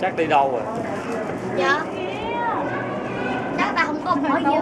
chắc đi đâu rồi? Dạ. Chắc ta không có mở dữ